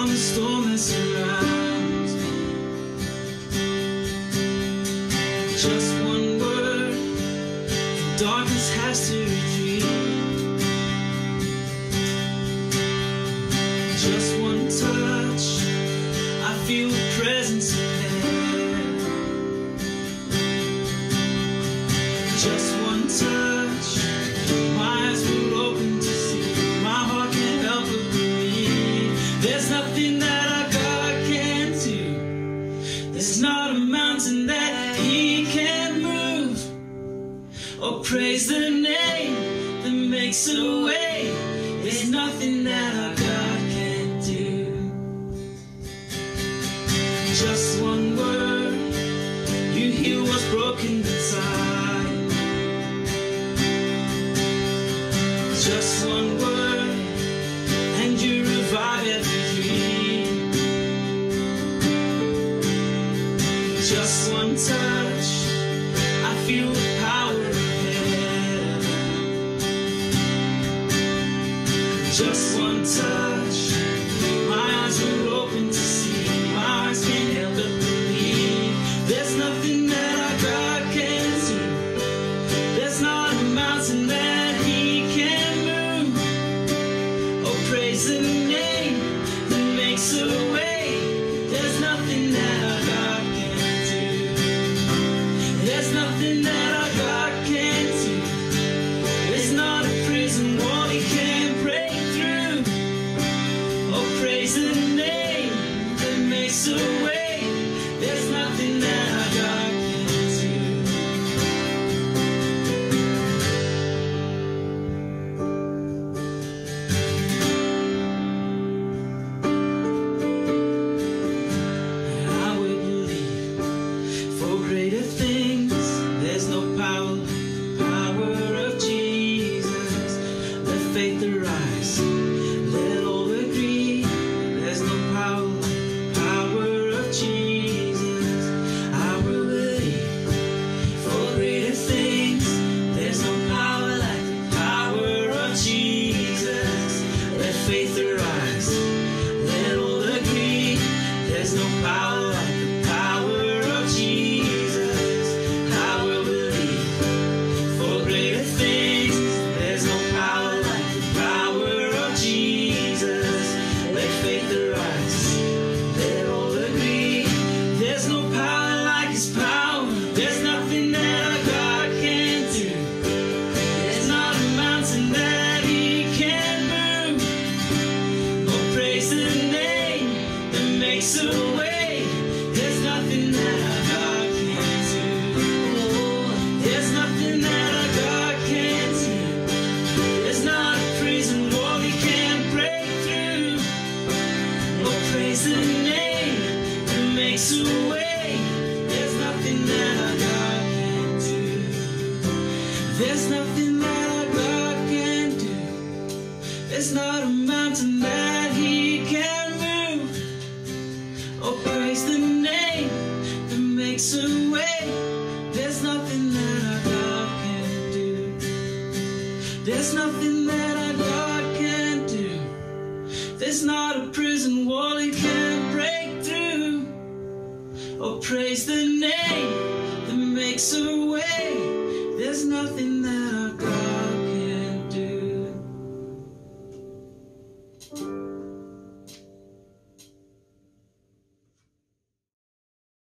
on the storm that surrounds. Just one word, the darkness has to retreat. Just one touch, I feel the presence of heaven. Just one touch. There's not a mountain that He can't move. Oh, praise the name that makes a way. There's nothing that our God can't do. Just one word, you heal what's broken inside. Just one touch, my eyes will open to see. My eyes can't help but believe. There's nothing that our God can't do. There's not a mountain that He can't move. Oh, praise the name that makes a way. There's nothing that There's nothing that our God can't do. There's not a mountain that he can move. Oh, praise the name that makes a way. There's nothing that our God can do. There's nothing that our God can do. There's not a prison wall he can't break through. Oh, praise the name that makes a way. There's nothing